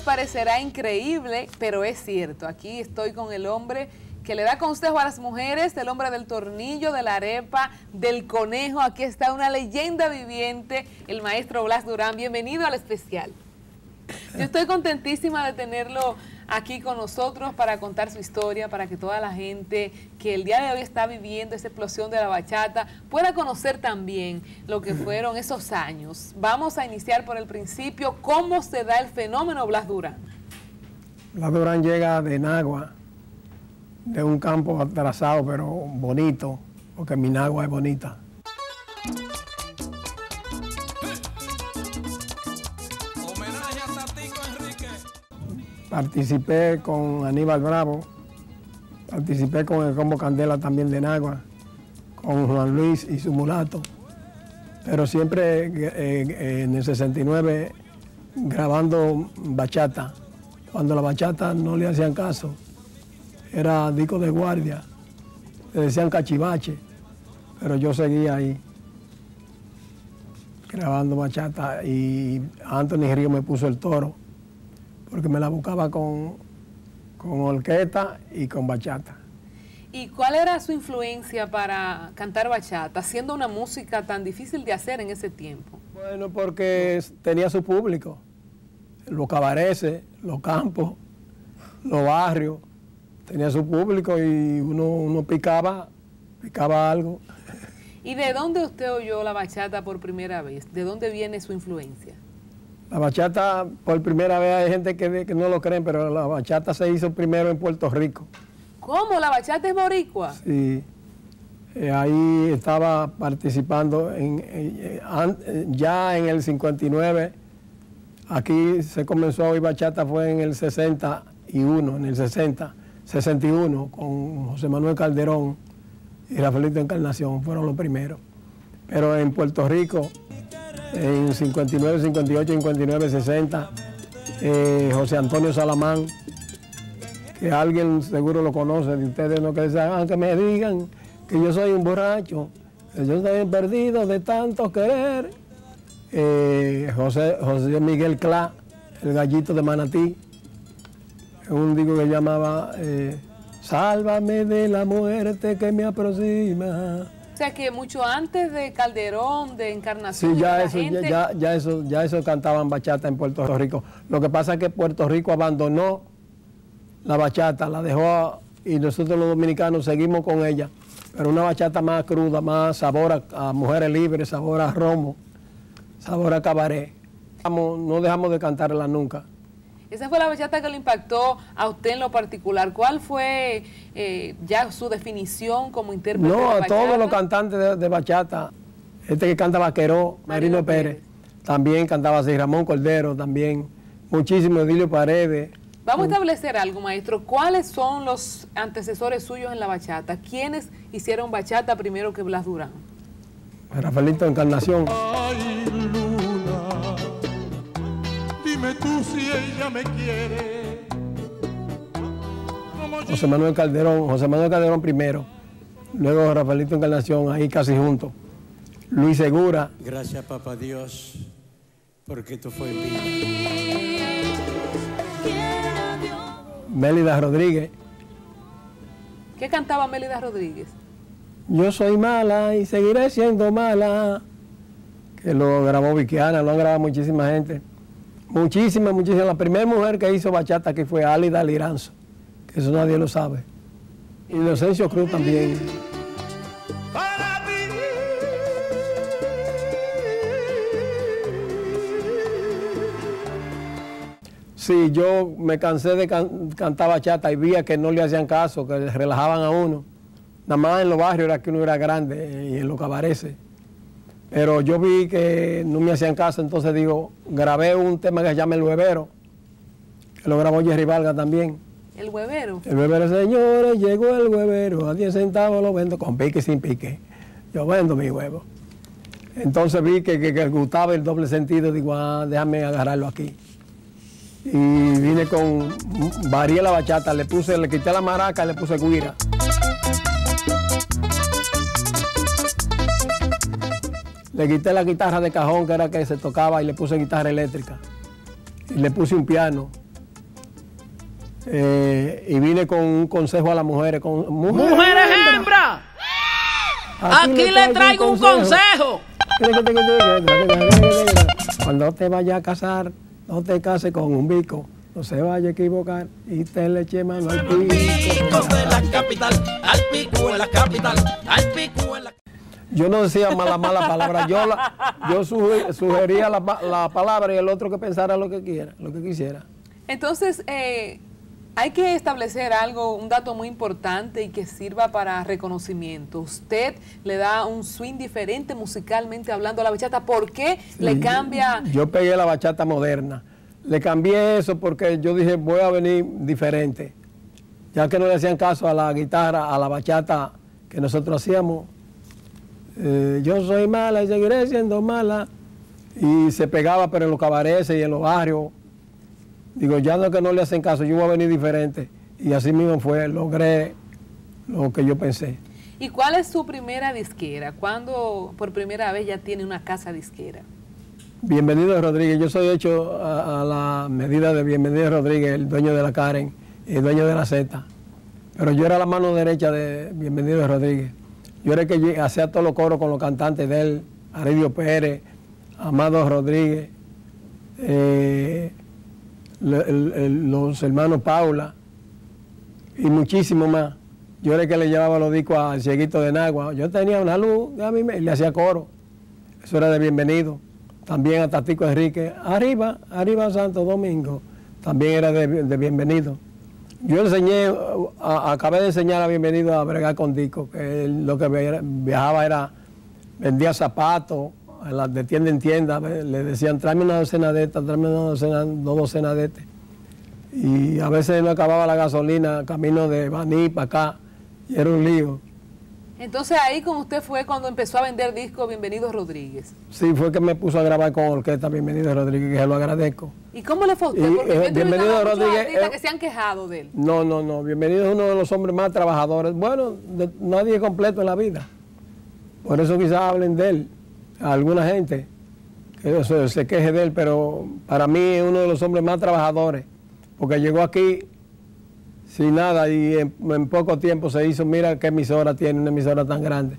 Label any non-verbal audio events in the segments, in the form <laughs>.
parecerá increíble, pero es cierto. Aquí estoy con el hombre que le da consejo a las mujeres, el hombre del tornillo, de la arepa, del conejo. Aquí está una leyenda viviente, el maestro Blas Durán. Bienvenido al especial. Yo estoy contentísima de tenerlo aquí con nosotros para contar su historia, para que toda la gente que el día de hoy está viviendo esa explosión de la bachata pueda conocer también lo que <clears throat> fueron esos años. Vamos a iniciar por el principio, ¿cómo se da el fenómeno Blas Durán? Blas Durán llega de Nagua, de un campo atrasado pero bonito, porque mi Nagua es bonita. Participé con Aníbal Bravo, participé con el Combo Candela también de Nagua, con Juan Luis y su mulato, pero siempre eh, eh, en el 69 grabando bachata, cuando la bachata no le hacían caso, era disco de guardia, le decían cachivache, pero yo seguía ahí grabando bachata. Y Anthony Río me puso el toro porque me la buscaba con, con orquesta y con bachata. ¿Y cuál era su influencia para cantar bachata, siendo una música tan difícil de hacer en ese tiempo? Bueno, porque tenía su público, los cabareces, los campos, los barrios, tenía su público y uno, uno picaba, picaba algo. ¿Y de dónde usted oyó la bachata por primera vez? ¿De dónde viene su influencia? La bachata, por primera vez hay gente que, no lo creen, pero la bachata se hizo primero en Puerto Rico. ¿Cómo? ¿La bachata es boricua? Sí. Eh, ahí estaba participando en, eh, eh, ya en el 59. Aquí se comenzó a oír bachata, fue en el 61, en el 60, 61, con José Manuel Calderón y Rafaelito Encarnación, fueron los primeros. Pero en Puerto Rico en 59, 58, 59, 60, José Antonio Salamán, que alguien seguro lo conoce de ustedes, no que aunque me digan que yo soy un borracho, que yo estoy perdido de tanto querer. Eh, José, José Miguel Clá, el gallito de Manatí, un digo que llamaba eh, Sálvame de la muerte que me aproxima sea que mucho antes de Calderón, de Encarnación. Sí, ya, eso, ya, ya, eso, ya eso cantaban bachata en Puerto Rico. Lo que pasa es que Puerto Rico abandonó la bachata, la dejó y nosotros los dominicanos seguimos con ella. Pero una bachata más cruda, más sabor a, mujeres libres, sabor a romo, sabor a cabaret. No dejamos de cantarla nunca. Esa fue la bachata que le impactó a usted en lo particular. ¿Cuál fue eh, ya su definición como intérprete no, de bachata? No, a todos los cantantes de, bachata. Este que canta Vaqueró, Marino, Pérez. También cantaba así, Ramón Cordero también. Muchísimo, Edilio Paredes. Vamos a establecer algo, maestro. ¿Cuáles son los antecesores suyos en la bachata? ¿Quiénes hicieron bachata primero que Blas Durán? Rafaelito Encarnación. Dime tú si ella me quiere. José Manuel Calderón, José Manuel Calderón primero, luego Rafaelito Encarnación, ahí casi juntos. Luis Segura. Gracias, papá Dios, porque tú fue vida. Mélida Rodríguez. ¿Qué cantaba Mélida Rodríguez? Yo soy mala y seguiré siendo mala. Que lo grabó Viquiana, lo han grabado muchísima gente. Muchísimas, muchísimas. La primera mujer que hizo bachata aquí fue Alida Liranzo, que eso nadie lo sabe. Y Inocencio Cruz también. Sí, yo me cansé de cantar bachata y vi que no le hacían caso, que relajaban a uno. Nada más en los barrios era que uno era grande y en los cabareces. Pero yo vi que no me hacían caso, entonces digo, grabé un tema que se llama El Huevero, que lo grabó Jerry Valga también. ¿El huevero? El huevero, señores, llegó el huevero, a 10 centavos lo vendo, con pique y sin pique. Yo vendo mi huevo. Entonces vi que, que, gustaba el doble sentido, digo, ah, déjame agarrarlo aquí. Y vine con, varié la bachata, le puse, le quité la maraca, le puse guira. Le quité la guitarra de cajón, que era que se tocaba, y le puse guitarra eléctrica. Y le puse un piano. Eh, y vine con un consejo a las mujeres. Con, ¡Mujeres hembras! Aquí, le traigo un consejo. Cuando te vayas a casar, no te cases con un bico. No se vaya a equivocar y te le eche mano al pico. de la capital, al pico en la capital, al pico en la yo no decía mala, mala palabra. Yo, yo sugería la, la, palabra y el otro que pensara lo que quiera, lo que quisiera. Entonces, eh, hay que establecer algo, un dato muy importante y que sirva para reconocimiento. Usted le da un swing diferente musicalmente hablando a la bachata. ¿Por qué le cambia? Yo pegué la bachata moderna. Le cambié eso porque yo dije, voy a venir diferente. Ya que no le hacían caso a la guitarra, a la bachata que nosotros hacíamos. Eh, yo soy mala y seguiré siendo mala. Y se pegaba, pero en los cabarets y en los barrios Digo, ya no que no le hacen caso, yo voy a venir diferente. Y así mismo fue, logré lo que yo pensé. ¿Y cuál es su primera disquera? ¿Cuándo por primera vez ya tiene una casa disquera? Bienvenido Rodríguez, yo soy hecho a, la medida de Bienvenido Rodríguez, el dueño de la Karen el dueño de la Z. Pero yo era la mano derecha de Bienvenido Rodríguez. Yo era que hacía todos los coros con los cantantes de él, Aridio Pérez, Amado Rodríguez, eh, los hermanos Paula y muchísimo más. Yo era que le llevaba los discos al cieguito de Nagua. Yo tenía una luz a mí me, le hacía coro. Eso era de bienvenido. También a Tatico Enrique. Arriba, arriba Santo Domingo. También era de, bienvenido. Yo enseñé, acabé de enseñar a bienvenido a bregar con discos. Que lo que viajaba era, vendía zapatos, de tienda en tienda, le decían, tráeme una docena de estas, tráeme una docena, dos docenas de estas. Y a veces no acababa la gasolina, camino de Baní para acá, y era un lío. Entonces ahí con usted fue cuando empezó a vender discos Bienvenido Rodríguez. Sí, fue que me puso a grabar con orquesta Bienvenido Rodríguez, que se lo agradezco. ¿Y cómo le fue a usted? Porque eh, Bienvenido Rodríguez. que se han quejado de él. No, no, no. Bienvenido es uno de los hombres más trabajadores. Bueno, nadie es completo en la vida. Por eso quizás hablen de él a alguna gente que se, queje de él, pero para mí es uno de los hombres más trabajadores, porque llegó aquí sin nada y en, poco tiempo se hizo, mira qué emisora tiene, una emisora tan grande.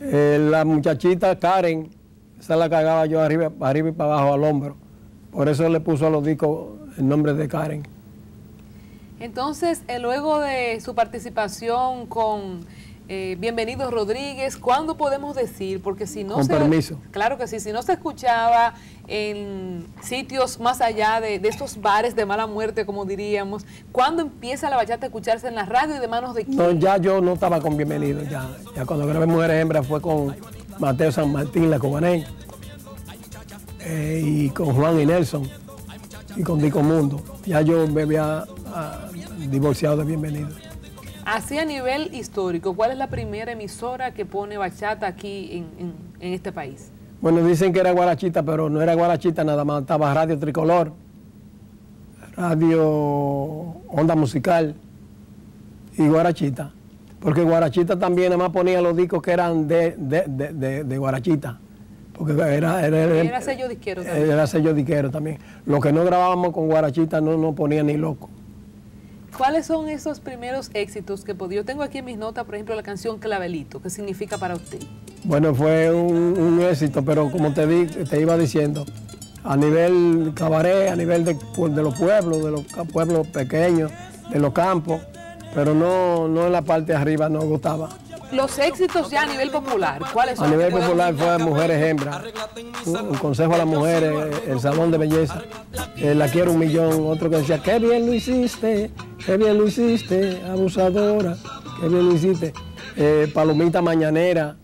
Eh, la muchachita Karen, esa la cagaba yo arriba, arriba y para abajo al hombro, por eso le puso a los discos el nombre de Karen. Entonces, eh, luego de su participación con eh, bienvenido Rodríguez, ¿cuándo podemos decir? Porque si no Con se, permiso. Claro que sí, si no se escuchaba en sitios más allá de, estos bares de mala muerte, como diríamos, ¿cuándo empieza la bachata a escucharse en la radio y de manos de quién? No, ya yo no estaba con bienvenido, ya, ya cuando grabé Mujeres Hembras fue con Mateo San Martín, la cubané, eh, y con Juan y Nelson, y con Dico Mundo. Ya yo me había ah, divorciado de bienvenido. Así a nivel histórico, ¿cuál es la primera emisora que pone bachata aquí en, este país? Bueno, dicen que era Guarachita, pero no era Guarachita nada más, estaba Radio Tricolor, Radio Onda Musical y Guarachita. Porque Guarachita también nada más ponía los discos que eran de, de, Guarachita. Porque era, era, era, sello disquero también. Era sello disquero también. Lo que no grabábamos con Guarachita no nos ponía ni loco. ¿Cuáles son esos primeros éxitos que podía? Yo tengo aquí en mis notas, por ejemplo, la canción Clavelito. ¿Qué significa para usted? Bueno, fue un, éxito, pero como te, iba diciendo, a nivel cabaret, a nivel de, de los pueblos, de los pueblos pequeños, de los campos, pero no, no en la parte de arriba no gustaba. Los éxitos ya a nivel popular, ¿cuáles son? A nivel popular fue Mujeres Hembras, un, consejo a las mujeres, el salón de belleza, eh, la quiero un millón, otro que decía, qué bien lo hiciste, qué bien lo hiciste, abusadora, qué bien lo hiciste, eh, palomita mañanera,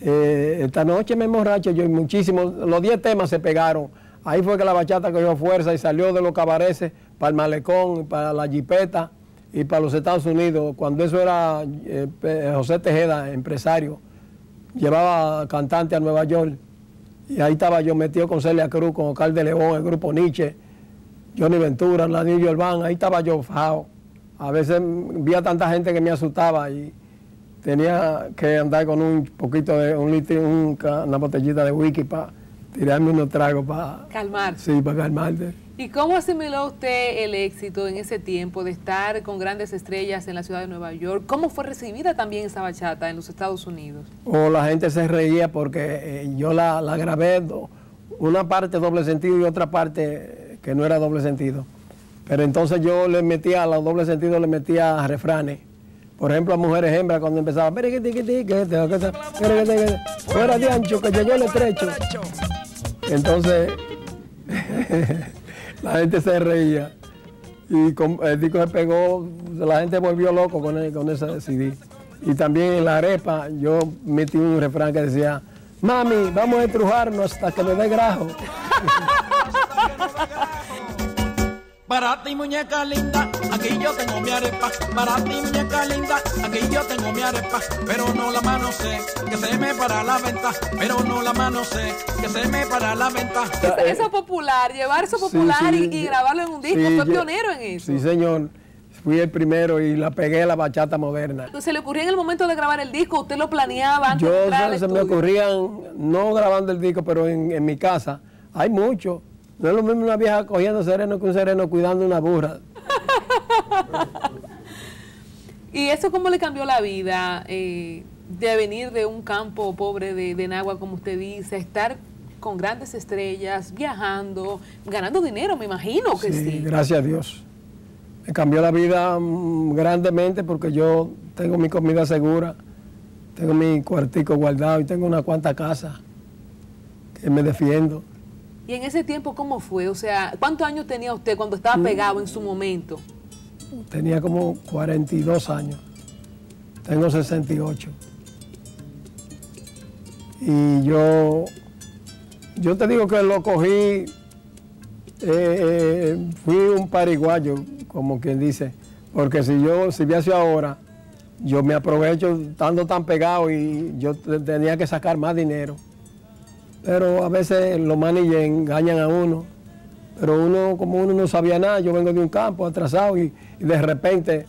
eh, esta noche me emborracho yo y muchísimos, los 10 temas se pegaron, ahí fue que la bachata cogió fuerza y salió de los cabareces para el malecón, para la jipeta, y para los Estados Unidos, cuando eso era eh, José Tejeda, empresario, llevaba cantante a Nueva York. Y ahí estaba yo metido con Celia Cruz, con Oscar de León, el grupo Nietzsche, Johnny Ventura, la New York ahí estaba yo fajado. A veces vi tanta gente que me asustaba y tenía que andar con un poquito de, un litro, una botellita de whisky para tirarme unos tragos para... Calmar. Sí, para calmarte. ¿Y cómo asimiló usted el éxito en ese tiempo de estar con grandes estrellas en la ciudad de Nueva York? ¿Cómo fue recibida también esa bachata en los Estados Unidos? O la gente se reía porque eh, yo la, la grabé, do- una parte doble sentido y otra parte que no era doble sentido. Pero entonces yo le metía, a los doble sentido le metía refranes. Por ejemplo, a mujeres hembras cuando empezaba, fuera de ancho, que llegó el estrecho. Entonces, <laughs> la gente se reía. Y el disco se pegó, la gente volvió loco con, el- con. Y también en la arepa yo metí un refrán que decía, mami, vamos a estrujarnos hasta que me dé grajo. <laughs> Para ti muñeca linda, aquí yo tengo mi arepa. Para ti muñeca linda, aquí yo tengo mi arepa. Pero no la mano sé, que se me para la venta. Pero no la mano sé, que se me para la venta. Eso, eso popular, llevar eso popular sí, y, grabarlo en un disco, sí, fue pionero en eso. Sí, señor. Fui el primero y la pegué a la bachata moderna. ¿Se le ocurría en el momento de grabar el disco? ¿Usted lo planeaba antes de Yo al se, se me ocurrían, no grabando el disco, pero en, en mi casa, hay mucho. No es lo mismo una vieja cogiendo sereno que un sereno cuidando una burra. ¿Y eso cómo le cambió la vida eh, de venir de un campo pobre de, de Nagua, como usted dice, estar con grandes estrellas, viajando, ganando dinero, me imagino que sí. Gracias a Dios. Me cambió la vida mm, grandemente porque yo tengo mi comida segura, tengo mi cuartico guardado y tengo una cuanta casa que me defiendo. ¿Y en ese tiempo cómo fue? O sea, ¿cuántos años tenía usted cuando estaba pegado en su momento? Tenía como 42 años. Tengo 68. Y yo, yo te digo que lo cogí, eh, eh, fui un pariguayo, como quien dice, porque si yo, si hubiese ahora, yo me aprovecho estando tan pegado y yo te- tenía que sacar más dinero. Pero a veces los manilles engañan a uno. Pero uno, como uno no sabía nada, yo vengo de un campo atrasado y, de repente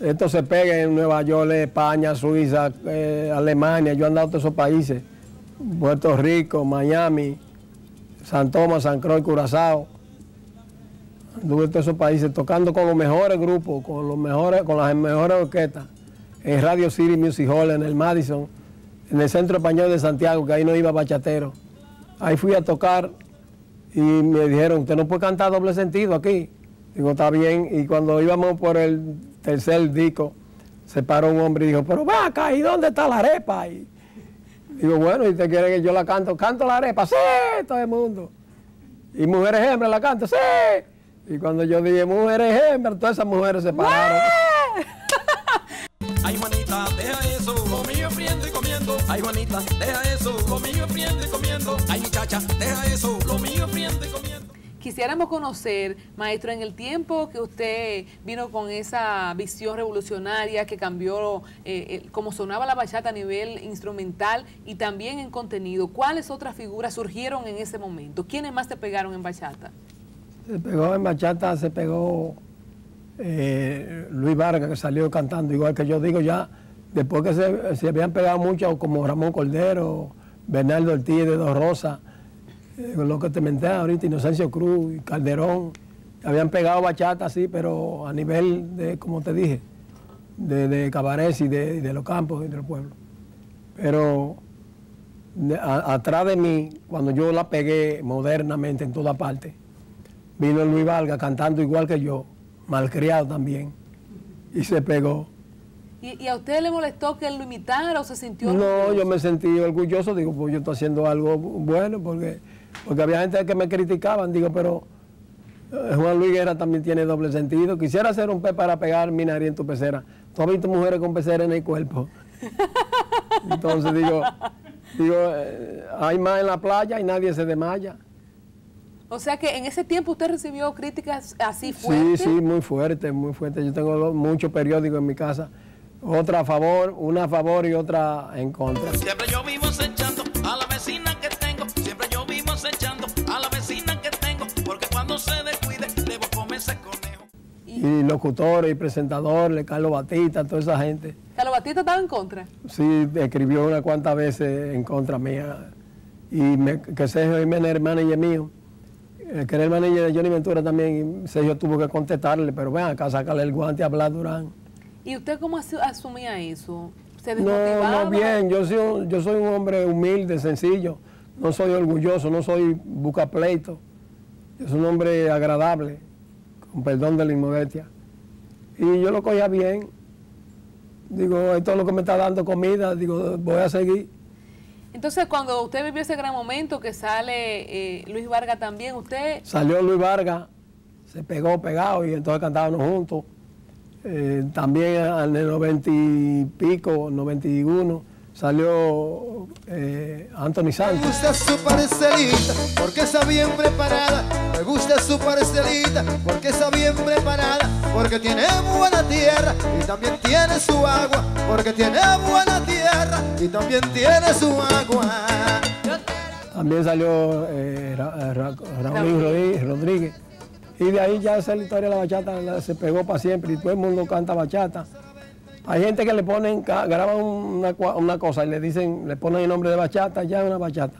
esto se pega en Nueva York, España, Suiza, eh, Alemania, yo he andado a todos esos países, Puerto Rico, Miami, San Tomás, San Croix, Curazao. Anduve todos esos países tocando con los mejores grupos, con los mejores, con las mejores orquestas, en Radio City Music Hall, en el Madison, en el Centro Español de Santiago, que ahí no iba bachatero. Ahí fui a tocar y me dijeron, usted no puede cantar doble sentido aquí. Digo, está bien. Y cuando íbamos por el tercer disco, se paró un hombre y dijo, pero va acá, ¿y dónde está la arepa? Y digo, bueno, ¿y te quiere que yo la canto? ¿Canto la arepa? Sí, todo el mundo. ¿Y mujeres hembras la canto? Sí. Y cuando yo dije, mujeres hembras, todas esas mujeres se pararon. <laughs> Ay Juanita, deja eso, conmigo friendo y comiendo. Ay muchacha, deja eso, lo mío friendo y comiendo. Quisiéramos conocer, maestro, en el tiempo que usted vino con esa visión revolucionaria que cambió eh, el- cómo sonaba la bachata a nivel instrumental y también en contenido, ¿cuáles otras figuras surgieron en ese momento? ¿Quiénes más te pegaron en bachata? Se pegó en bachata, se pegó eh, Luis Vargas, que salió cantando, igual que yo digo ya, después que se, se habían pegado muchos, como Ramón Cordero, Bernardo Ortiz de Dos Rosas, eh, lo que te menté ahorita, Inocencio Cruz Calderón, habían pegado bachata así, pero a nivel de, como te dije, de, de cabarets y de, de los campos y de los pueblos. Pero atrás de mí, cuando yo la pegué modernamente en toda parte, vino Luis Valga cantando igual que yo, malcriado también, y se pegó. ¿Y, y a usted le molestó que él lo imitara o se sintió No, orgulloso? yo me sentí orgulloso, digo, pues yo estoy haciendo algo bueno, porque, porque había gente que me criticaban, digo, pero eh, Juan Luis Guerra también tiene doble sentido. Quisiera hacer un pez para pegar mi nariz en tu pecera. ¿Tú has visto mujeres con pecera en el cuerpo? <laughs> Entonces digo, digo eh, hay más en la playa y nadie se desmaya. O sea que en ese tiempo usted recibió críticas así Sí, fuertes. sí, muy fuerte, muy fuerte. Yo tengo muchos periódicos en mi casa. Otra a favor, una a favor y otra en contra. Siempre yo vivo acechando a la vecina que tengo. Siempre yo vivo acechando a la vecina que tengo. Porque cuando se descuide, debo comerse conejo. Y locutores y presentadores, Carlos Batista, toda esa gente. Carlos Batista estaba en contra. Sí, escribió unas cuantas veces en contra mía. Y me, que Sergio Jiménez, hermano y mío, que era el manager de Johnny Ventura también, y Sergio tuvo que contestarle, pero ven acá, sacarle el guante a Blas Durán. ¿Y usted cómo asu- asumía eso? ¿Se No, desmotivaba? no, bien, yo soy, un, yo soy un hombre humilde, sencillo, no soy orgulloso, no soy buscapleito, yo soy un hombre agradable, con perdón de la inmodestia. Y yo lo cogía bien, digo, esto es lo que me está dando comida, digo, voy a seguir. Entonces, cuando usted vivió ese gran momento que sale eh, Luis Vargas también, usted Salió Luis Vargas, se pegó pegado y entonces cantábamos juntos. Eh, también en el 90 y pico, 91, salió eh, Anthony Me Santos. gusta su parcelita porque está bien preparada. Me gusta su parcelita porque está bien preparada. Porque tiene buena tierra y también tiene su agua. Porque tiene buena tierra y también tiene su agua. También salió eh, Ra- Ra- Raúl Rodríguez- Rodríguez. Y de ahí ya esa historia de la bachata, se pegó para siempre y todo el mundo canta bachata. Hay gente que le ponen, graban una, una cosa y le dicen, le ponen el nombre de bachata, ya es una bachata.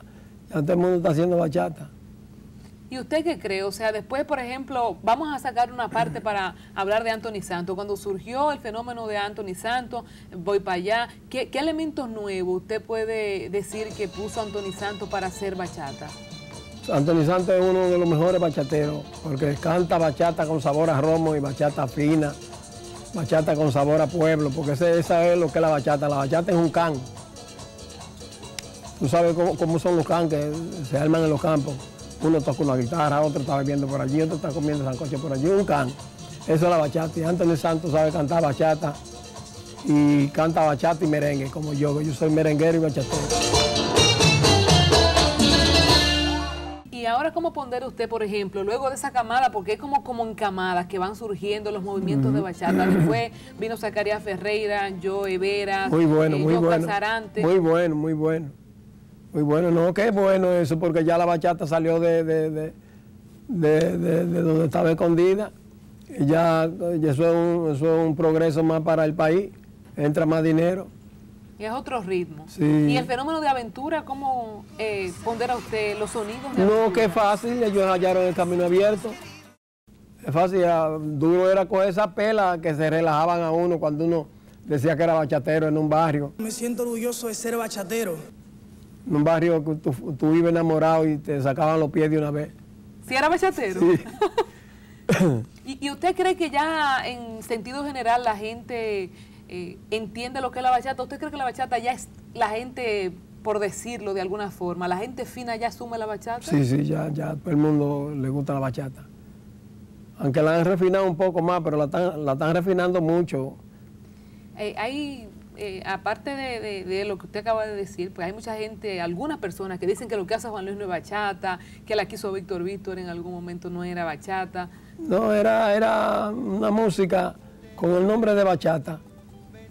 Ya todo el mundo está haciendo bachata. ¿Y usted qué cree? O sea, después, por ejemplo, vamos a sacar una parte para hablar de Anthony Santos. Cuando surgió el fenómeno de Anthony Santos, voy para allá, ¿qué, qué elementos nuevos usted puede decir que puso Anthony Santos para hacer bachata? Anthony Santos es uno de los mejores bachateros, porque canta bachata con sabor a romo y bachata fina, bachata con sabor a pueblo, porque ese, esa es lo que es la bachata. La bachata es un can. Tú sabes cómo, cómo son los can que se arman en los campos. Uno toca una guitarra, otro está bebiendo por allí, otro está comiendo sancocho por allí, un can. Eso es la bachata. Y Anthony Santos sabe cantar bachata y canta bachata y merengue, como yo, que yo soy merenguero y bachatero. Y ahora, ¿cómo pondera usted, por ejemplo, luego de esa camada, porque es como, como en camadas que van surgiendo los movimientos de bachata? <clears throat> Después vino Zacarías Ferreira, Joe Vera, Muy bueno, eh, muy bueno. Muy bueno, muy bueno. Muy bueno, no, qué bueno eso, porque ya la bachata salió de, de, de, de- de- de donde estaba escondida. Y ya, ya eso, es un, eso es un progreso más para el país. Entra más dinero. Y es otro ritmo. Sí. Y el fenómeno de aventura, ¿cómo eh, pondera usted los sonidos de No, qué fácil, ellos hallaron el camino abierto. Es fácil, ah, duro era coger esa pela que se relajaban a uno cuando uno decía que era bachatero en un barrio. Me siento orgulloso de ser bachatero. En un barrio que tú, tú vives enamorado y te sacaban los pies de una vez. ¿Si era bachatero? Sí. <coughs> ¿Y, y usted cree que ya en sentido general la gente eh, entiende lo que es la bachata? ¿Usted cree que la bachata ya es la gente, por decirlo de alguna forma, la gente fina ya asume la bachata? Sí, sí, ya, ya todo el mundo le gusta la bachata. Aunque la han refinado un poco más, pero la están, la están refinando mucho. Eh, hay, eh, aparte de, de- de lo que usted acaba de decir, pues hay mucha gente, algunas personas que dicen que lo que hace Juan Luis no es bachata, que la que hizo Víctor Víctor en algún momento no era bachata. No, era, era una música con el nombre de bachata.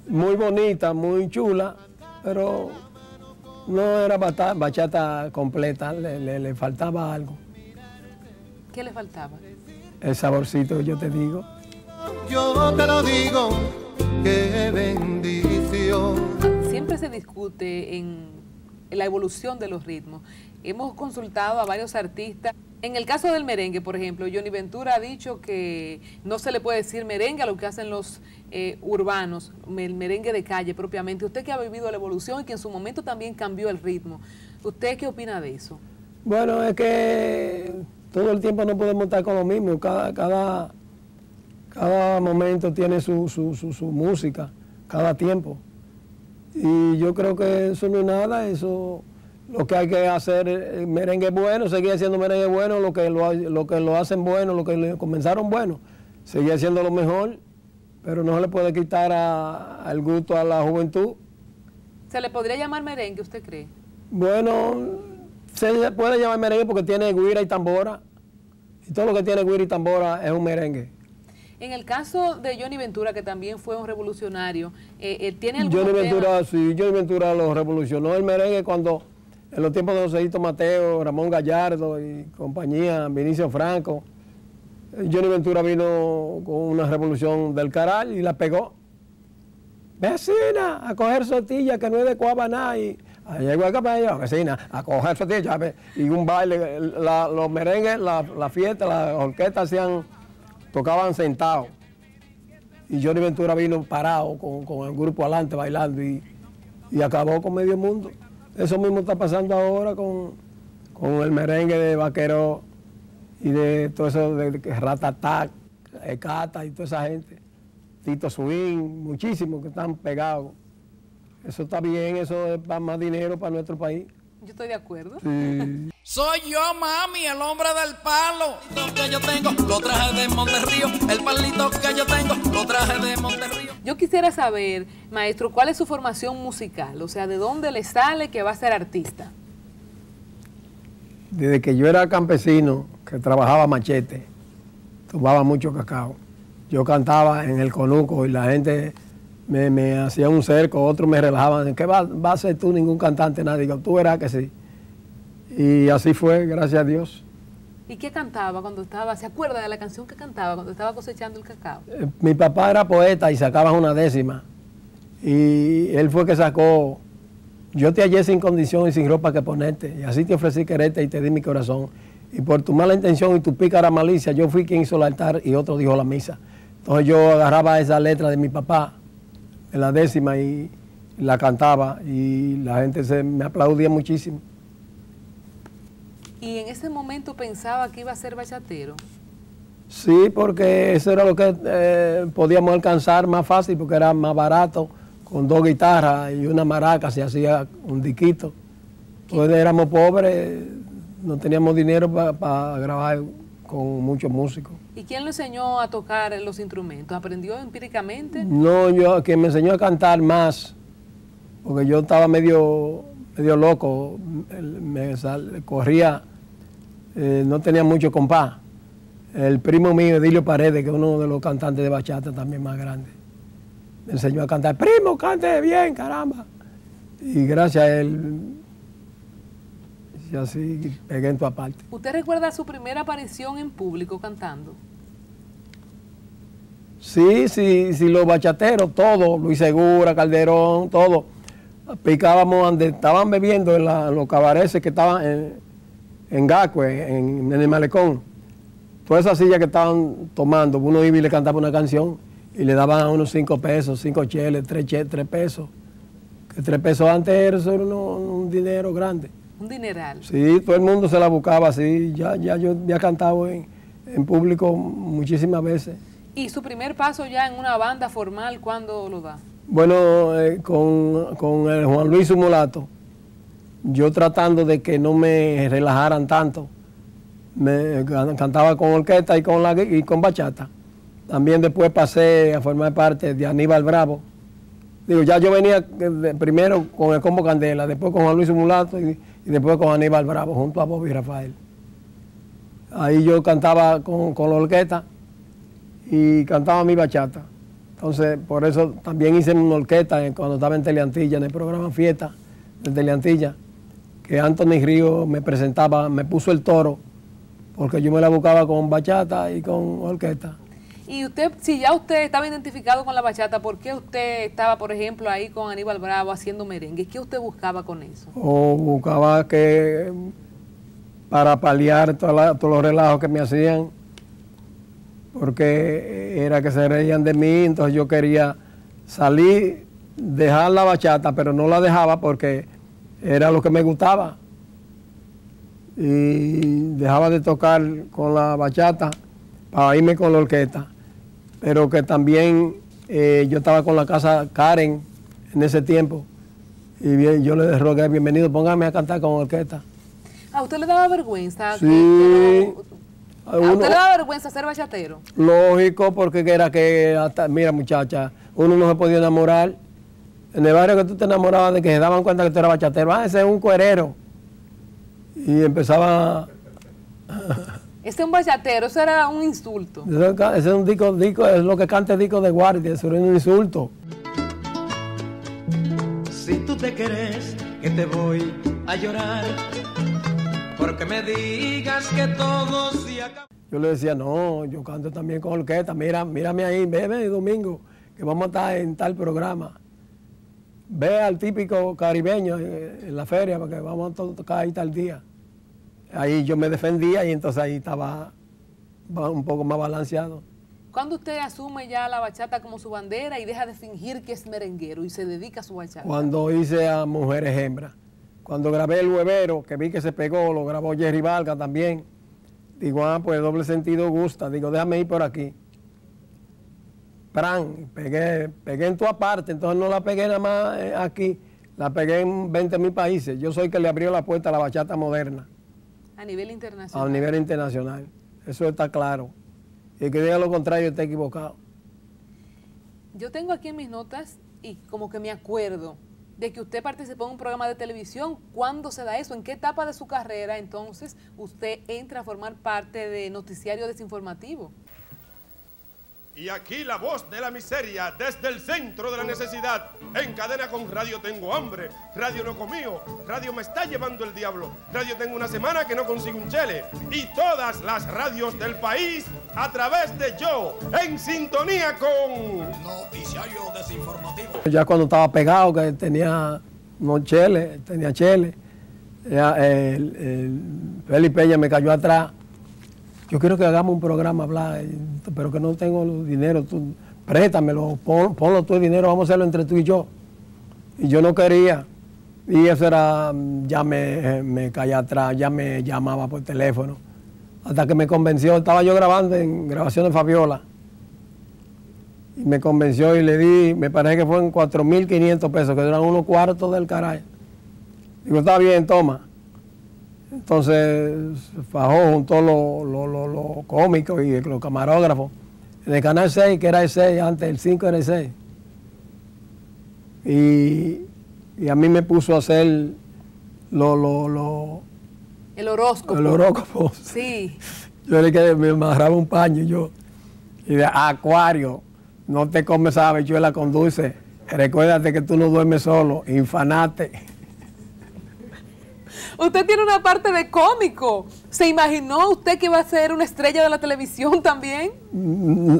Muy bonita, muy chula, pero no era bata- bachata completa, le, le- le faltaba algo. ¿Qué le faltaba? El saborcito yo te digo. Yo te lo digo, qué bendición. Siempre se discute en la evolución de los ritmos. Hemos consultado a varios artistas. En el caso del merengue, por ejemplo, Johnny Ventura ha dicho que no se le puede decir merengue a lo que hacen los eh, urbanos, el merengue de calle propiamente. Usted que ha vivido la evolución y que en su momento también cambió el ritmo, ¿usted qué opina de eso? Bueno, es que todo el tiempo no podemos estar con lo mismo. Cada, cada, cada momento tiene su, su, su, su música, cada tiempo. Y yo creo que eso no es nada, eso lo que hay que hacer es merengue bueno, seguir haciendo merengue bueno, lo que lo, lo que lo hacen bueno, lo que le comenzaron bueno, seguir haciendo lo mejor, pero no se le puede quitar a- al gusto a la juventud. ¿Se le podría llamar merengue, usted cree? Bueno, se puede llamar merengue porque tiene guira y tambora. Y todo lo que tiene guira y tambora es un merengue. En el caso de Johnny Ventura, que también fue un revolucionario, eh, eh, ¿tiene algún Johnny Ventura, sí, Johnny Ventura lo revolucionó el merengue cuando, en los tiempos de Joséito Mateo, Ramón Gallardo y compañía, Vinicio Franco, eh, Johnny Ventura vino con una revolución del caral y la pegó. Vecina, a coger sotilla que no es de Cuabaná y llegó el la vecina a coger ¿sabes? y un baile, la- los merengues, la, la fiesta, las orquestas hacían, tocaban sentados. Y Johnny Ventura vino parado con, con el grupo adelante bailando y, y acabó con medio mundo. Eso mismo está pasando ahora con, con el merengue de Vaquero y de todo eso de, de Ratatac, eh, Cata y toda esa gente. Tito Swing, muchísimos que están pegados. Eso está bien, eso es para más dinero para nuestro país. Yo estoy de acuerdo. Sí. Soy yo, mami, el hombre del palo. Lo que yo tengo, lo traje de Monterrío. El palito que yo tengo, lo traje de Monterrío. Yo quisiera saber, maestro, ¿cuál es su formación musical? O sea, ¿de dónde le sale que va a ser artista? Desde que yo era campesino, que trabajaba machete, tomaba mucho cacao. Yo cantaba en el conuco y la gente me, me hacía un cerco, otros me relajaban. ¿Qué va, va a ser tú ningún cantante? Nada. Digo, tú verás que sí. Y así fue, gracias a Dios. ¿Y qué cantaba cuando estaba? ¿Se acuerda de la canción que cantaba cuando estaba cosechando el cacao? Eh, Mi papá era poeta y sacaba una décima. Y él fue que sacó, yo te hallé sin condición y sin ropa que ponerte. Y así te ofrecí quererte y te di mi corazón. Y por tu mala intención y tu pícara malicia, yo fui quien hizo el altar y otro dijo la misa. Entonces yo agarraba esa letra de mi papá, de la décima, y la cantaba. Y la gente se, me aplaudía muchísimo. Y en ese momento pensaba que iba a ser bachatero. Sí, porque eso era lo que eh, podíamos alcanzar más fácil, porque era más barato, con dos guitarras y una maraca, se hacía un diquito. Pues éramos pobres, no teníamos dinero para grabar con muchos músicos. ¿Y quién le enseñó a tocar los instrumentos? ¿Aprendió empíricamente? No, yo, quien me enseñó a cantar más, porque yo estaba medio, medio loco, me sal- corría, eh, no tenía mucho compás. El primo mío, Edilio Paredes, que es uno de los cantantes de bachata también más grande, me enseñó a cantar, primo, cante bien, caramba. Y gracias a él, y así pegué en tu aparte. ¿Usted recuerda su primera aparición en público cantando? Sí, sí, sí, los bachateros, todos, Luis Segura, Calderón, todos, picábamos donde estaban bebiendo en la- los cabareces que estaban en, en Gacue, en, en el malecón. Todas esas sillas que estaban tomando, uno iba y le cantaba una canción y le daban unos cinco pesos, cinco cheles, tres, che- tres pesos. Que tres pesos antes era uno- un dinero grande. Un dineral. Sí, todo el mundo se la buscaba así. Ya, ya yo había cantado en, en público muchísimas veces. ¿Y su primer paso ya en una banda formal, cuándo lo da? Bueno, eh, con, con el Juan Luis Sumulato, yo tratando de que no me relajaran tanto, me can- cantaba con orquesta y con, la, y con bachata. También después pasé a formar parte de Aníbal Bravo. Digo, ya yo venía eh, primero con el Combo Candela, después con Juan Luis Sumulato y, y después con Aníbal Bravo, junto a Bobby Rafael. Ahí yo cantaba con, con la orquesta y cantaba mi bachata. Entonces, por eso también hice una orquesta cuando estaba en Teleantilla, en el programa Fiesta de Teleantilla, que Anthony Río me presentaba, me puso el toro, porque yo me la buscaba con bachata y con orquesta. Y usted, si ya usted estaba identificado con la bachata, ¿por qué usted estaba, por ejemplo, ahí con Aníbal Bravo haciendo merengue? ¿Qué usted buscaba con eso? O buscaba que, para paliar todos los relajos que me hacían, porque era que se reían de mí, entonces yo quería salir, dejar la bachata, pero no la dejaba porque era lo que me gustaba. Y dejaba de tocar con la bachata para irme con la orquesta. Pero que también eh, yo estaba con la casa Karen en ese tiempo. Y bien, yo le rogué, bienvenido, póngame a cantar con orquesta. ¿A usted le daba vergüenza? Sí. que ¿A Uno- usted le daba vergüenza ser bachatero? Lógico, porque era que, hasta, mira muchacha, uno no se podía enamorar. En el barrio que tú te enamorabas de que se daban cuenta que tú eras bachatero, ah, ese es un cuerero. Y empezaba, Ese es un bachatero, eso era un insulto. ese ese es un disco, disco, es lo que canta el disco de guardia, eso era un insulto. Si tú te crees que te voy a llorar, porque me digas que todo se acaba. Yo le decía, no, yo canto también con orquesta, mira, mírame ahí, bebe domingo, que vamos a estar en tal programa. ve al típico caribeño en la feria, porque vamos a to- tocar ahí tal día. Ahí yo me defendía y entonces ahí estaba ba- un poco más balanceado. ¿Cuándo usted asume ya la bachata como su bandera y deja de fingir que es merenguero y se dedica a su bachata? Cuando hice a Mujeres Hembras. Cuando grabé El Huevero, que vi que se pegó, lo grabó Jerry Valga también. Digo, ah, pues doble sentido gusta. Digo, déjame ir por aquí. Pran, pegué, pegué en tu parte, entonces no la pegué nada más eh, aquí, la pegué en 20 mil países. Yo soy el que le abrió la puerta a la bachata moderna A nivel internacional. a nivel internacional. Eso está claro. Y el que diga lo contrario está equivocado. Yo tengo aquí en mis notas y como que me acuerdo de que usted participó en un programa de televisión. ¿Cuándo se da eso? ¿En qué etapa de su carrera entonces usted entra a formar parte de Noticiario Desinformativo? Y aquí la voz de la miseria desde el centro de la necesidad. En cadena con Radio Tengo Hambre, Radio No Comío, Radio Me Está Llevando el Diablo, Radio Tengo una semana que no consigo un chele. Y todas las radios del país a través de Yo, en sintonía con... Noticiario desinformativo. Ya cuando estaba pegado, que tenía unos cheles, tenía cheles, ya, el, el Felipe Peña me cayó atrás. Yo quiero que hagamos un programa, hablar, pero que no tengo dinero, tú préstamelo, pon, ponlo tú dinero, vamos a hacerlo entre tú y yo. Y yo no quería. Y eso era, ya me, me caía atrás, ya me llamaba por teléfono. Hasta que me convenció, estaba yo grabando en grabación de Fabiola. Y me convenció y le di, me parece que fueron 4.500 pesos, que eran unos cuartos del caray. Digo, está bien, toma. Entonces fajó, juntó los lo, lo, lo cómicos y los camarógrafos. El canal 6, que era el 6, antes el 5 era el 6. Y, y a mí me puso a hacer lo, lo, lo, El horóscopo. el horóscopo. Sí. <laughs> Yo le que me amarraba un paño y yo. Y de Acuario, no te comes habichuela con dulce. Recuérdate que tú no duermes solo, infanate. Usted tiene una parte de cómico. ¿Se imaginó usted que iba a ser una estrella de la televisión también?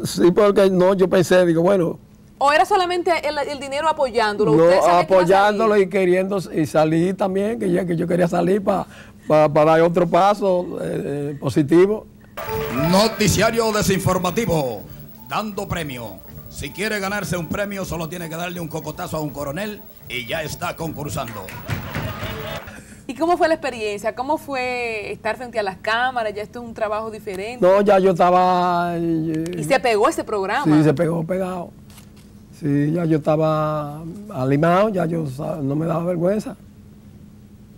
Sí, porque no, yo pensé, digo, bueno, ¿O era solamente el, el dinero apoyándolo? no, ¿Usted sabía que iba a apoyándolo salir? y queriendo, y salí también, que, ya, que yo quería salir para dar otro paso eh, eh, positivo. Noticiario desinformativo. Dando premio. Si quiere ganarse un premio, solo tiene que darle un cocotazo a un coronel y ya está concursando. ¿Y cómo fue la experiencia? ¿Cómo fue estar frente a las cámaras? Ya esto es un trabajo diferente. No, ya yo estaba... eh, Y se pegó ese programa. Sí, se pegó pegado. Sí, ya yo estaba alimado, ya yo no me daba vergüenza.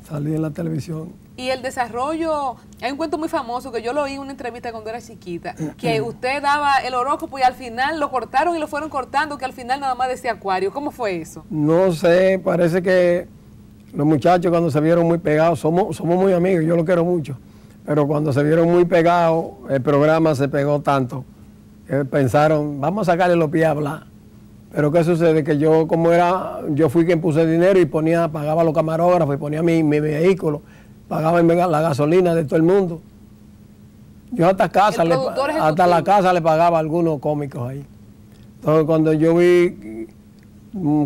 Salí en la televisión. Y el desarrollo, hay un cuento muy famoso que yo lo oí en una entrevista cuando era chiquita, <clears throat> que usted daba el horóscopo y al final lo cortaron y lo fueron cortando, que al final nada más decía acuario. ¿Cómo fue eso? No sé, parece que los muchachos cuando se vieron muy pegados, somos, somos muy amigos, yo lo quiero mucho, pero cuando se vieron muy pegados, el programa se pegó tanto que pensaron, vamos a sacarle los pies a hablar. Pero ¿qué sucede? Que yo, como era, yo fui quien puse dinero y ponía, pagaba los camarógrafos y ponía mi, mi vehículo, pagaba la gasolina de todo el mundo. Yo hasta casa, le, hasta la casa le pagaba a algunos cómicos ahí. Entonces cuando yo vi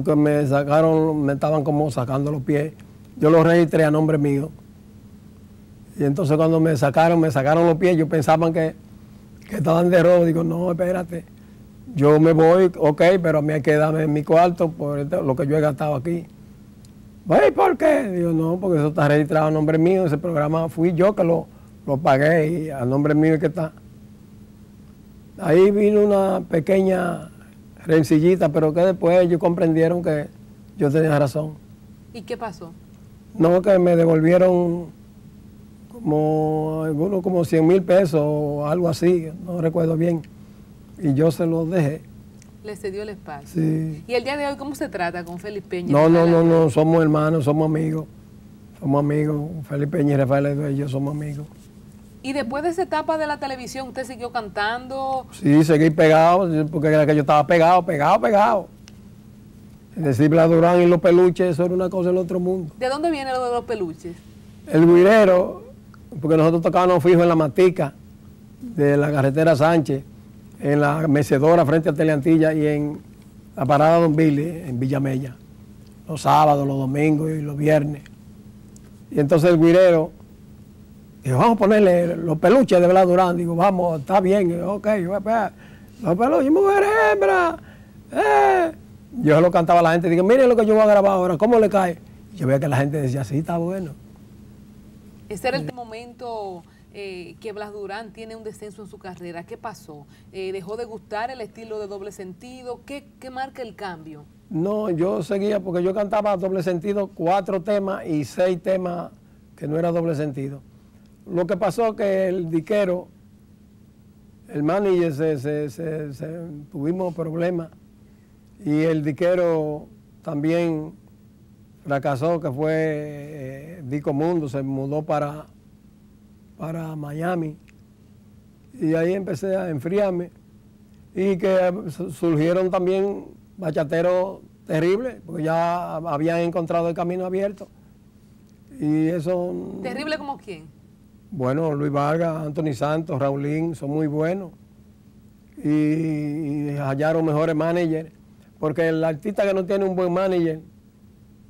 que me sacaron, me estaban como sacando los pies, yo los registré a nombre mío. Y entonces cuando me sacaron, me sacaron los pies, yo pensaban que, que estaban de robo. Digo, no, espérate, yo me voy, ok, pero a mí hay que darme mi cuarto por lo que yo he gastado aquí. "Ay, ¿Por qué? Digo, no, porque eso está registrado a nombre mío, ese programa fui yo que lo, lo pagué y a nombre mío que está. Ahí vino una pequeña rencillita, pero que después ellos comprendieron que yo tenía razón. ¿Y qué pasó? No, que me devolvieron como algunos como 100 mil pesos o algo así, no recuerdo bien. Y yo se los dejé. Le cedió el espacio. Sí. ¿Y el día de hoy cómo se trata con Félix Peña? No, no, no, no, somos hermanos, somos amigos. Somos amigos. Felipe y Rafael Edu y yo somos amigos. Y después de esa etapa de la televisión, ¿usted siguió cantando? Sí, seguí pegado, porque era que yo estaba pegado, pegado, pegado. Decir Blas Durán y los peluches, eso era una cosa del otro mundo. ¿De dónde viene lo de los peluches? El guirero, porque nosotros tocábamos fijo en la matica de la carretera Sánchez, en la mecedora frente a Teleantilla y en la parada Don Billy, en Villamella. los sábados, los domingos y los viernes. Y entonces el guirero dijo, vamos a ponerle los peluches de Blas Durán. Digo, vamos, está bien, ok, pues, los peluches, mujer hembra. Eh. Yo se lo cantaba a la gente, digo, miren lo que yo voy a grabar ahora, ¿cómo le cae? Yo veía que la gente decía, sí, está bueno. Ese era el momento eh, que Blas Durán tiene un descenso en su carrera. ¿Qué pasó? Eh, ¿Dejó de gustar el estilo de doble sentido? ¿Qué, ¿Qué, marca el cambio? No, yo seguía porque yo cantaba doble sentido, cuatro temas y seis temas que no era doble sentido. Lo que pasó que el diquero, el manager, se, se, tuvimos problemas y el diquero también fracasó, que fue eh, Dico Mundo, se mudó para, para Miami. Y ahí empecé a enfriarme. Y que surgieron también bachateros terribles, porque ya habían encontrado el camino abierto. Y eso... ¿Terrible como quién? Bueno, Luis Vargas, Anthony Santos, Raulín, son muy buenos. Y, hallaron mejores managers. Porque el artista que no tiene un buen manager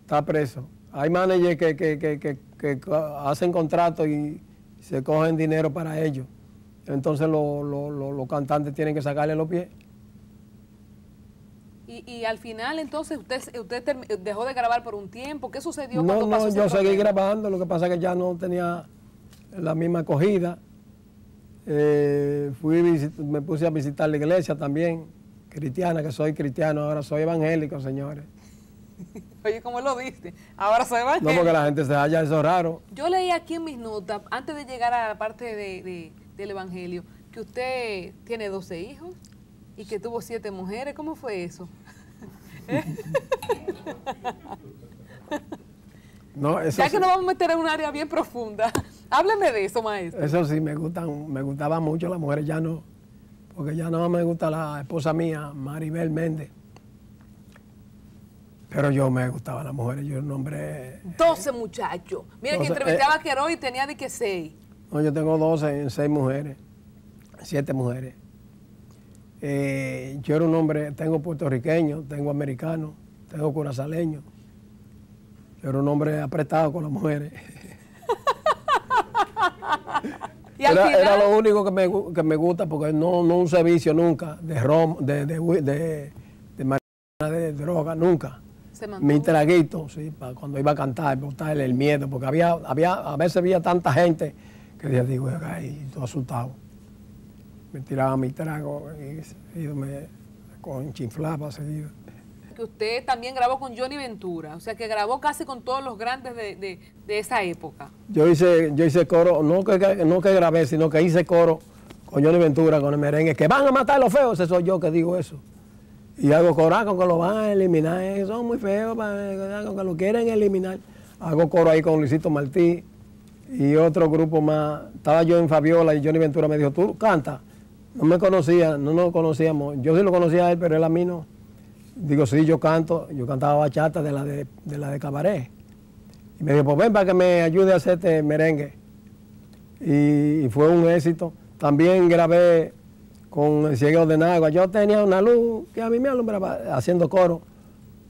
está preso. Hay managers que, que hacen contratos y se cogen dinero para ellos. Entonces los cantantes tienen que sacarle los pies. Y, al final, entonces, usted, usted dejó de grabar por un tiempo. ¿Qué sucedió no, cuando pasó No, yo seguí grabando. Lo que pasa es que ya no tenía la misma acogida. Eh, fui me puse a visitar la iglesia también, cristiana, que soy cristiano, ahora soy evangélico, señores. <laughs> Oye, ¿cómo lo viste? Ahora soy evangélico. No, porque la gente se halla eso raro. Yo leí aquí en mis notas, antes de llegar a la parte del evangelio, que usted tiene 12 hijos y que tuvo siete mujeres. ¿Cómo fue eso? <laughs> <laughs> no, eso ya que nos vamos a meter en un área bien profunda, <laughs> hábleme de eso, maestro. Eso sí, me gustan, me gustaban mucho las mujeres, ya no, porque ya no me gusta la esposa mía, Maribel Méndez. Pero yo me gustaba las mujeres, yo nombré... 12 muchachos. Mira que entrevistaba eh, a Quero y tenía de que 6. No, yo tengo 12, 6 mujeres, 7 mujeres. Eh, yo era un hombre, tengo puertorriqueño, tengo americano, tengo curazaleño. Yo era un hombre apretado con las mujeres. era, lo único que me, que me, gusta porque no, no un servicio nunca de rom, de, de, de, de, droga, nunca. Mi traguito, sí, para cuando iba a cantar, botarle el miedo, porque había, había, a veces había tanta gente que yo digo, ay, estoy asustado me tiraba mi trago y, me con chinflaba seguido. Que usted también grabó con Johnny Ventura, o sea que grabó casi con todos los grandes de, esa época. Yo hice, yo hice coro, no que, no que grabé, sino que hice coro con Johnny Ventura, con el merengue, que van a matar a los feos, ese soy yo que digo eso. Y hago coro con que lo van a eliminar, son muy feos, con que lo quieren eliminar. Hago coro ahí con Luisito Martí y otro grupo más. Estaba yo en Fabiola y Johnny Ventura me dijo, tú canta. No me conocía, no nos conocíamos. Yo sí lo conocía a él, pero él a mí no. Digo, sí, yo canto, yo cantaba bachata de la de, la de cabaret. Y me dijo, pues ven para que me ayude a hacer este merengue. Y, fue un éxito. También grabé con el ciego de Nagua. Yo tenía una luz que a mí me alumbraba haciendo coro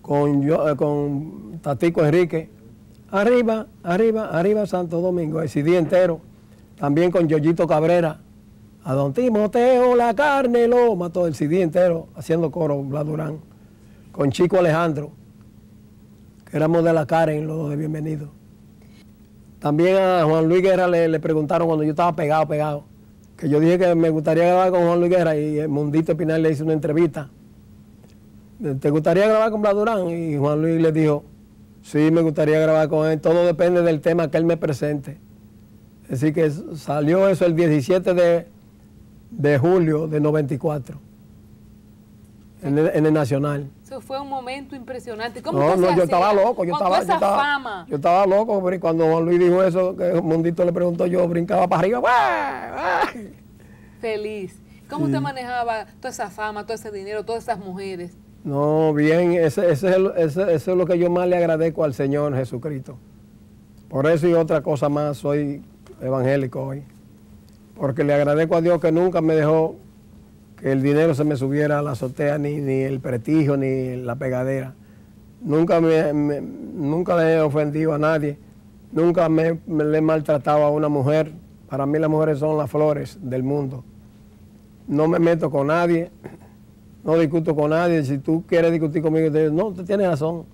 con, yo, eh, con Tatico Enrique. Arriba, arriba, arriba Santo Domingo, el CD entero. También con Yoyito Cabrera a don Timoteo la carne lo mató el CD entero haciendo coro Blas Durán con Chico Alejandro, que éramos de la Karen, los de bienvenido. También a Juan Luis Guerra le, preguntaron cuando yo estaba pegado, pegado, que yo dije que me gustaría grabar con Juan Luis Guerra y el Mundito Espinal le hizo una entrevista. ¿Te gustaría grabar con Blas Durán? Y Juan Luis le dijo, sí, me gustaría grabar con él, todo depende del tema que él me presente. Así que salió eso el 17 de, de julio de 94 en el, Nacional. Eso fue un momento impresionante. ¿Cómo no, no, yo estaba loco, yo estaba, yo estaba, fama? yo estaba loco, pero cuando Juan Luis dijo eso, que Mundito le preguntó, yo brincaba para arriba. Feliz. ¿Cómo usted manejaba toda esa fama, todo ese dinero, todas esas mujeres? No, bien, ese, ese, ese, eso es lo que yo más le agradezco al Señor Jesucristo. Por eso y otra cosa más, soy evangélico hoy porque le agradezco a Dios que nunca me dejó que el dinero se me subiera a la azotea, ni, ni el prestigio, ni la pegadera. nunca, me, nunca le he ofendido a nadie, nunca me, le he maltratado a una mujer. Para mí las mujeres son las flores del mundo. No me meto con nadie, no discuto con nadie. Si tú quieres discutir conmigo, te no, tú tienes razón,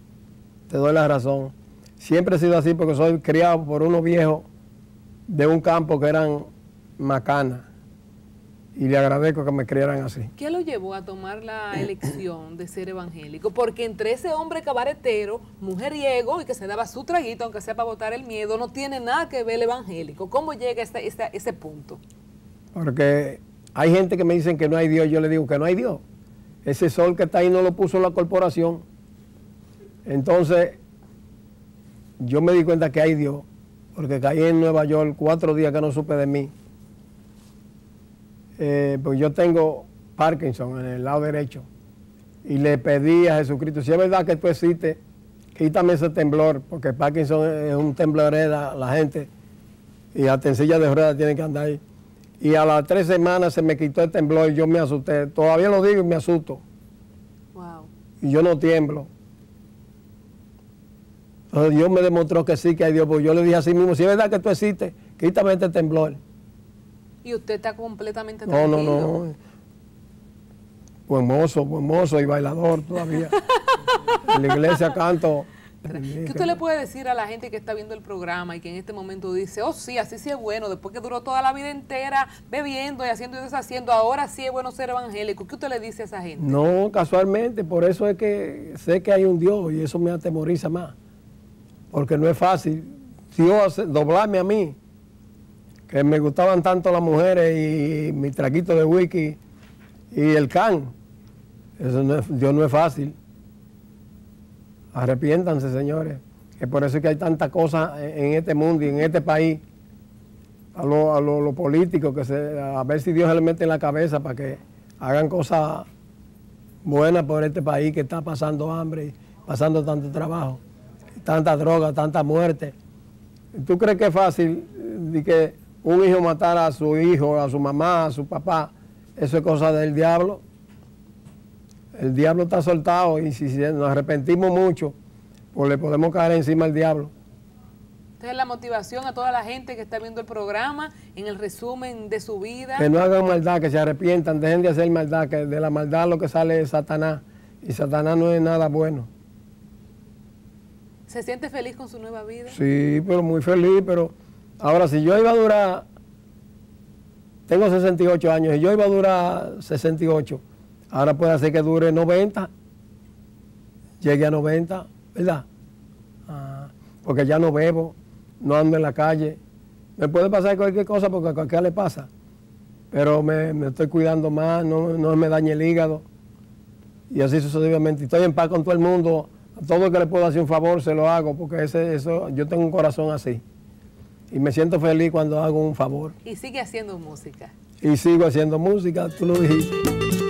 te doy la razón. Siempre he sido así porque soy criado por unos viejos de un campo que eran macanas. Y le agradezco que me criaran así. ¿Qué lo llevó a tomar la <clears throat> elección de ser evangélico? Porque entre ese hombre cabaretero, mujeriego y que se daba su traguito, aunque sea para botar el miedo, no tiene nada que ver el evangélico. ¿Cómo llega a ese, ese- ese punto? Porque hay gente que me dicen que no hay Dios, yo le digo que no hay Dios. Ese sol que está ahí no lo puso la corporación. Entonces, yo me di cuenta que hay Dios, porque caí en Nueva York cuatro días que no supe de mí. Eh, pues yo tengo Parkinson en el lado derecho. Y le pedí a Jesucristo, si es verdad que tú existes, quítame ese temblor, porque Parkinson es un temblorera la gente. Y hasta en silla de ruedas tienen que andar ahí. Y a las tres semanas se me quitó el temblor y yo me asusté. Todavía lo digo y me asusto. Wow. Y yo no tiemblo. Entonces Dios me demostró que sí, que hay Dios. Porque yo le dije así mismo, si es verdad que tú existes, quítame este temblor. Y usted está completamente No, no, tranquilo. no. Buen mozo, buen mozo y bailador todavía. en la iglesia canto. ¿Qué usted le puede decir a la gente que está viendo el programa y que en este momento dice, oh sí, así sí es bueno, después que duró toda la vida entera bebiendo y haciendo y deshaciendo, ahora sí es bueno ser evangélico? ¿Qué usted le dice a esa gente? No, casualmente, por eso es que sé que hay un Dios y eso me atemoriza más. Porque no es fácil. Dios hace- doblarme a mí, que me gustaban tanto las mujeres y mi traguito de whisky y el can. Eso no es, Dios no es fácil. Arrepiéntanse, señores. Que por eso es que hay tantas cosas en, este mundo y en este país. A los lo- políticos, que se, a ver si Dios se le mete en la cabeza para que hagan cosas buenas por este país que está pasando hambre pasando tanto trabajo, tanta droga, tanta muerte. ¿Tú crees que es fácil eh, de que un hijo matara a su hijo, a su mamá, a su papá? Eso es cosa del diablo. El diablo está soltado y si nos arrepentimos mucho, pues le podemos caer encima al diablo. Entonces la motivación a toda la gente que está viendo el programa en el resumen de su vida. Que no hagan maldad, que se arrepientan, dejen de hacer maldad, que de la maldad lo que sale es Satanás. Y Satanás no es nada bueno. ¿Se siente feliz con su nueva vida? Sí, pero muy feliz, pero ahora si yo iba a durar, tengo 68 años, y yo iba a durar 68, ahora puede ser que dure 90, llegue a 90, ¿verdad? Ah, porque ya no bebo, no ando en la calle, me puede pasar cualquier cosa porque a cualquiera le pasa, pero me, me estoy cuidando más, no, no me dañe el hígado, y así sucesivamente. Estoy en paz con todo el mundo, a todo el que le puedo hacer un favor se lo hago, porque ese, eso, yo tengo un corazón así. Y me siento feliz cuando hago un favor. Y sigue haciendo música. Y sigo haciendo música, tú lo dijiste.